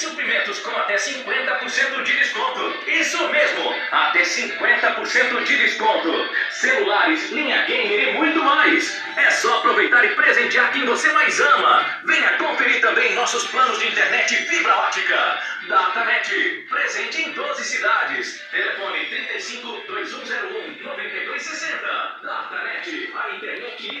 suprimentos com até 50% de desconto. Isso mesmo, até 50% de desconto. Celulares, linha game e muito mais. É só aproveitar e presentear quem você mais ama. Venha conferir também nossos planos de internet fibra ótica. DataNet, presente em 12 cidades. Telefone 35 2101 9260. DataNet, a internet